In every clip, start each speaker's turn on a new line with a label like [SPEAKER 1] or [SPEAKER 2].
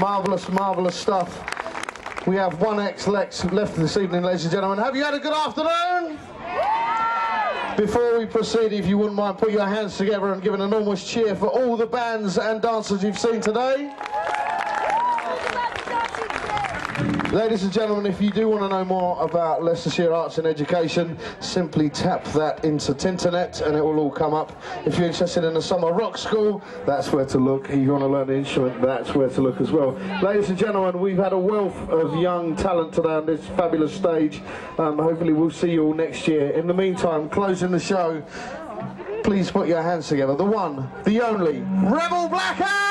[SPEAKER 1] Marvellous, marvellous stuff. We have one ex-Lex left this evening, ladies and gentlemen. Have you had a good afternoon? Before we proceed, if you wouldn't mind, put your hands together and give an enormous cheer for all the bands and dancers you've seen today. Ladies and gentlemen, if you do want to know more about Leicestershire Arts and Education, simply tap that into Tinternet and it will all come up. If you're interested in the Summer Rock School, that's where to look. If you want to learn the instrument, that's where to look as well. Ladies and gentlemen, we've had a wealth of young talent today on this fabulous stage. Um, hopefully we'll see you all next year. In the meantime, closing the show, please put your hands together. The one, the only, Rebel
[SPEAKER 2] Blakkoutz!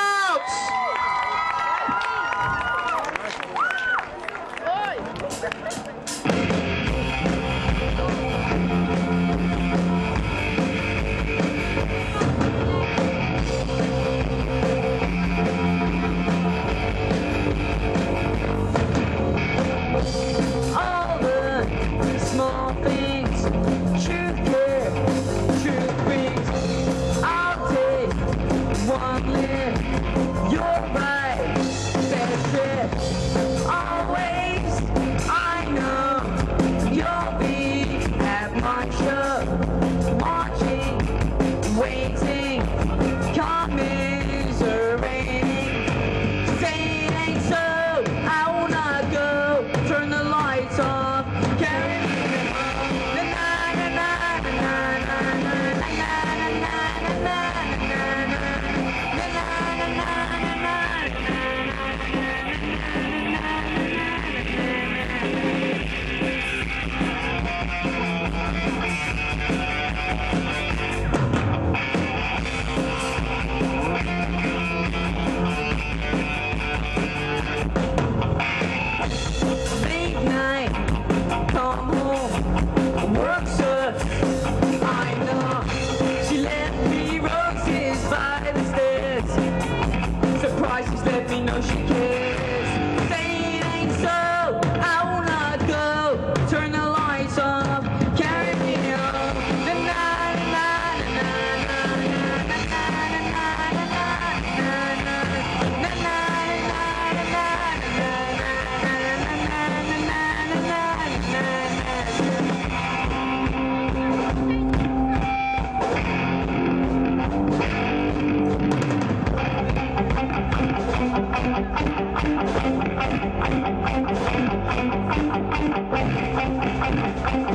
[SPEAKER 2] She cares.